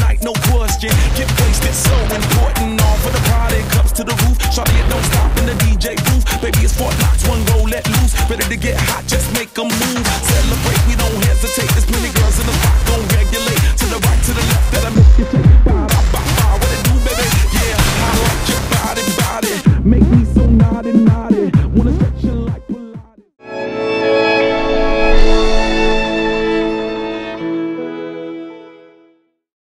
night, no question. Get wasted, so important. All for the party, cups to the roof. Shawty, it don't stop in the DJ booth. Baby, it's four knocks, one roll, let loose. Ready to get hot, just make a move. Celebrate